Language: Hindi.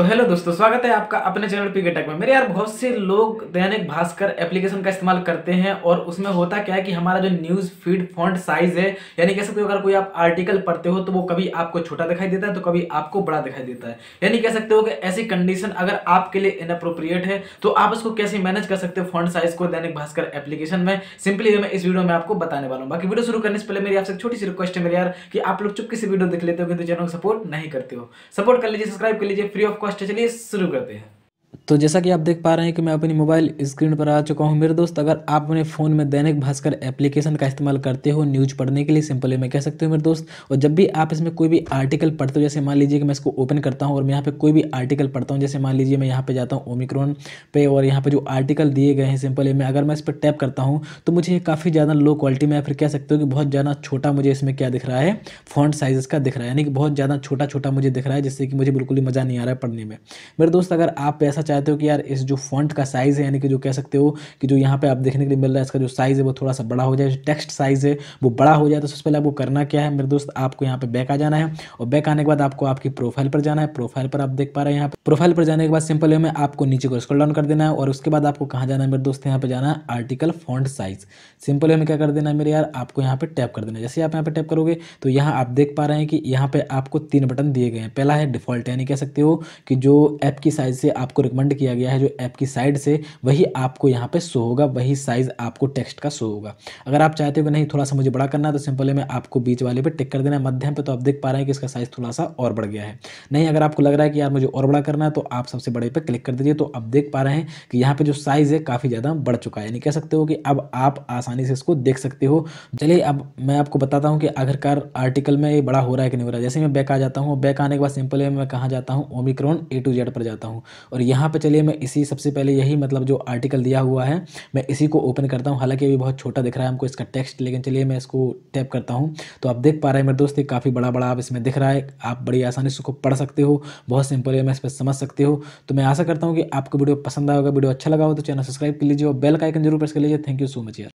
तो हेलो दोस्तों, स्वागत है आपका अपने चैनल पी टेक में। मेरे यार, बहुत से लोग दैनिक भास्कर एप्लीकेशन का इस्तेमाल करते हैं और उसमें होता क्या है कि हमारा जो न्यूज़ फ़ीड फॉन्ट साइज़ है, यानी कह सकते हो अगर कोई आप आर्टिकल पढ़ते हो तो वो कभी आपको छोटा दिखाई देता है तो कभी आपको बड़ा दिखाई देता है। यानी कह सकते हो कि ऐसी कंडीशन अगर आपके लिए इनअप्रोप्रिएट है तो आप उसको कैसे मैनेज कर सकते हो फॉन्ट साइज़ को दैनिक भास्कर एप्लीकेशन में? सिंपली मैं इस वीडियो में आपको बताने वाला हूँ। बाकी वीडियो शुरू करने से पहले मेरी आपसे छोटी सी रिक्वेस्ट है मेरे यार, कि आप लोग चुपके से वीडियो देख लेते हो, किंतु चैनल को सपोर्ट नहीं करते हो। सपोर्ट कर लीजिए सब्सक्राइब कर लीजिए फ्री ऑफ़ चलिए शुरू करते हैं। तो जैसा कि आप देख पा रहे हैं कि मैं अपनी मोबाइल स्क्रीन पर आ चुका हूँ। मेरे दोस्त, अगर आप अपने फ़ोन में दैनिक भास्कर एप्लीकेशन का इस्तेमाल करते हो, न्यूज़ पढ़ने के लिए, सिंपल मैं कह सकते हो मेरे दोस्त, और जब भी आप इसमें कोई भी आर्टिकल पढ़ते हो, जैसे मान लीजिए कि मैं इसको ओपन करता हूँ और मैं यहाँ पर कोई भी आर्टिकल पढ़ता हूँ, जैसे मान लीजिए मैं यहाँ पे जाता हूँ ओमिक्रॉन पे और यहाँ पर जो आर्टिकल दिए गए हैं सिंपल मैं, अगर मैं इस पर टैप करता हूँ तो मुझे काफ़ी ज़्यादा लो क्वालिटी में या फिर कह सकते हो कि बहुत ज़्यादा छोटा मुझे इसमें क्या दिख रहा है, फॉन्ट साइज़ का दिख रहा है, यानी कि बहुत ज़्यादा छोटा छोटा मुझे दिख रहा है, जिससे कि मुझे बिल्कुल ही मज़ा नहीं आ रहा है पढ़ने में। मेरे दोस्त, अगर आप ऐसा चाहते हो कि यार इस जो फॉन्ट का साइज़ है, यानी कि जो कह सकते हो कि जो यहाँ पे आप देखने के लिए मिल रहा है, इसका जो साइज़ है वो थोड़ा सा बड़ा हो जाए जो टेक्स्ट साइज़ है वो बड़ा हो जाए तो सबसे पहले आपको करना क्या है मेरे दोस्त, आपको यहाँ पे बैक आ जाना है और बैक आने के बाद आपको आपकी प्रोफ़ाइल पर जाना है प्रोफ़ाइल पर आप देख पा रहे हैं यहाँ पे। प्रोफ़ाइल पर जाने के बाद सिंपल में आपको नीचे को स्क्रॉल डाउन कर देना है और उसके बाद आपको कहाँ जाना है मेरे दोस्त, यहाँ पे जाना है आर्टिकल फॉन्ट साइज़ सिंपल में क्या कर देना है मेरे यार, आपको यहाँ पे टैप कर देना है। जैसे आप यहाँ पे टैप करोगे तो यहाँ आप देख पा रहे हैं कि यहाँ पे आपको तीन बटन दिए गए हैं। पहला है डिफ़ॉल्ट यानी कह सकते हो कि जो ऐप की साइज़ से आपको रिकमेंड किया गया है जो ऐप की साइड से, वही आपको यहाँ पे शो होगा, वही साइज़ आपको टेक्स्ट का शो होगा। अगर आप चाहते हो कि नहीं, थोड़ा सा मुझे बड़ा करना है तो सिंपल में आपको बीच वाले पे टिक कर देना है। मध्यम पे तो आप देख पा रहे हैं कि इसका साइज़ थोड़ा सा और बढ़ गया है। नहीं, अगर आपको लग रहा है कि यार मुझे और बड़ा करना है तो आप सबसे बड़े पे क्लिक कर दीजिए। तो अब देख पा रहे हैं कि यहाँ पर जो साइज़ है, काफ़ी ज़्यादा बढ़ चुका है। यानी कह सकते हो कि अब आप आसानी से इसको देख सकते हो। चलिए, अब मैं आपको बताता हूँ कि आखिरकार आर्टिकल में ये बड़ा हो रहा है कि नहीं हो रहा है। जैसे मैं बैक आ जाता हूँ बैक आने के बाद सिंपल है, मैं कहाँ जाता हूँ? ओमिक्रॉन ए टू जेड पर जाता हूँ। और यहाँ पे चलिए, मैं इसी सबसे पहले यही मतलब जो आर्टिकल दिया हुआ है, मैं इसी को ओपन करता हूँ। हालाँकि अभी बहुत छोटा दिख रहा है, हमको इसका टेक्स्ट लेकिन चलिए मैं इसको टैप करता हूँ। तो आप देख पा रहे हैं, मेरे दोस्त काफ़ी बड़ा बड़ा आप इसमें दिख रहा है। आप बड़ी आसानी से उसको पढ़ सकते हो, बहुत सिंपल है, मैं इस पर समझ सकते हो। तो मैं आशा करता हूँ कि आपको वीडियो पसंद आएगा वीडियो अच्छा लगा हो तो चैनल सब्सक्राइब कर लीजिए और बेल का आइकन ज़रूर प्रेस कर लीजिए। थैंक यू सो मच यार।